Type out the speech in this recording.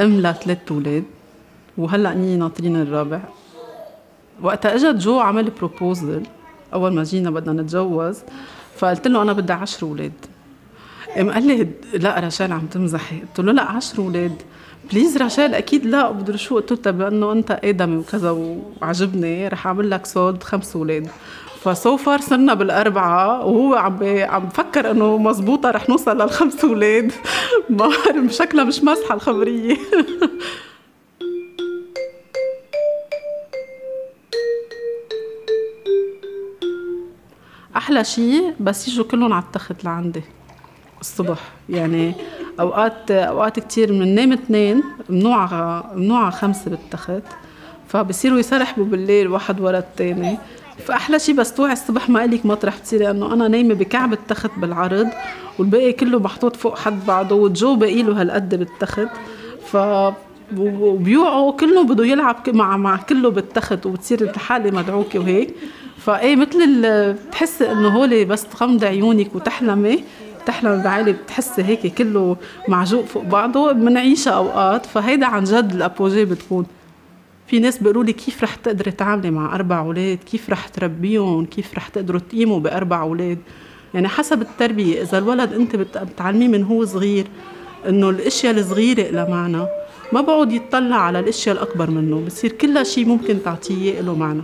أم لثلاث أولاد وهلأ اني ناطرين الرابع. وقتها إجت جو عمل proposal أول ما جينا بدنا نتجوز فقلت له أنا بدي عشر أولاد. قام قال لي لا رشال عم تمزحي قلت له لا عشر أولاد please رشال أكيد لا. بدي شو؟ قلت له طيب لأنه أنت آدمي وكذا وعجبني رح أعمل لك صوت خمس أولاد ف so far صرنا بالأربعة وهو عم عم بفكر إنه مزبوطة رح نوصل للخمس أولاد ما شكلها مش مسحه الخبرية. أحلى شيء بس يجوا كلهم على التخت لعندي. الصبح. يعني أوقات أوقات كثير بننام اثنين بنوعى بنوعى خمسة بالتخت. فبصيروا يسرحبوا بالليل واحد ورا الثاني فأحلى شيء بس توعي الصبح ما الك مطرح تصيري لأنه أنا نايمة بكعب التخت بالعرض والباقي كله محطوط فوق حد بعضه وجو باقي له هالقد بالتخت. ف وبيوعوا كله بده يلعب مع مع كله بالتخت وبتصير الحالة مدعوكة وهيك. فإيه مثل بتحسي إنه هولي بس تغمضي عيونك وتحلمي. تحلم بعالي بتحسي هيك كله معجوق فوق بعضه بنعيشها أوقات. فهيدا عن جد الابوجي بتكون. في ناس بيقولوا لي كيف رح تقدري تعملي مع أربع أولاد؟ كيف رح تربيهم؟ كيف رح تقدروا تقيموا بأربع أولاد؟ يعني حسب التربية إذا الولد أنت بتعلميه من هو صغير إنه الأشياء الصغيرة لها معنى. ما بقعد يتطلع على الأشياء الأكبر منه بصير كل شيء ممكن تعطيه له معنى.